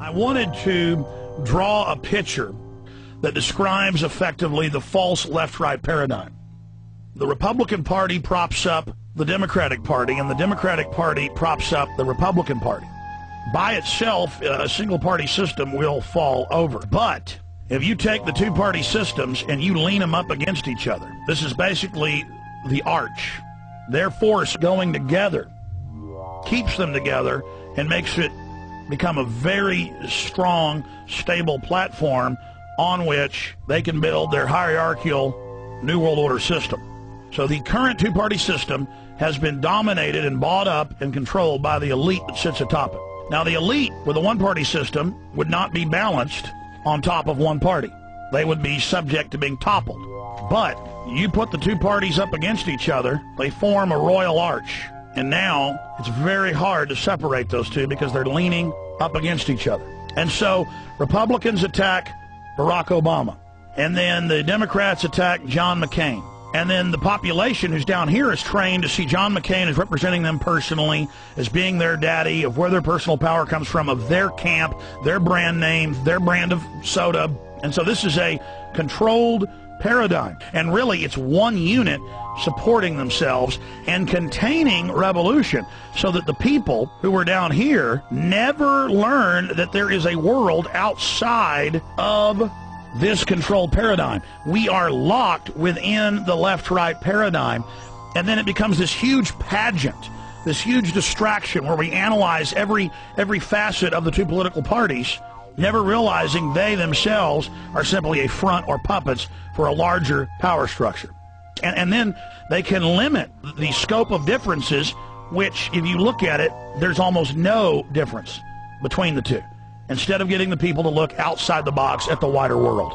I wanted to draw a picture that describes effectively the false left-right paradigm. The Republican Party props up the Democratic Party, and the Democratic Party props up the Republican Party. By itself, uh, a single-party system will fall over. But if you take the two-party systems and you lean them up against each other, this is basically the arch. Their force going together keeps them together and makes it become a very strong, stable platform on which they can build their hierarchical New World Order system. So the current two-party system has been dominated and bought up and controlled by the elite that sits atop it. Now the elite with a one-party system would not be balanced on top of one party. They would be subject to being toppled. But you put the two parties up against each other, they form a royal arch. And now it's very hard to separate those two because they're leaning up against each other. And so Republicans attack Barack Obama. And then the Democrats attack John McCain. And then the population who's down here is trained to see John McCain as representing them personally, as being their daddy, of where their personal power comes from, of their camp, their brand name, their brand of soda. And so this is a controlled paradigm. And really, it's one unit supporting themselves and containing revolution so that the people who are down here never learn that there is a world outside of this controlled paradigm. We are locked within the left-right paradigm, and then it becomes this huge pageant, this huge distraction where we analyze every every facet of the two political parties never realizing they themselves are simply a front or puppets for a larger power structure. And, and then they can limit the scope of differences, which, if you look at it, there's almost no difference between the two, instead of getting the people to look outside the box at the wider world.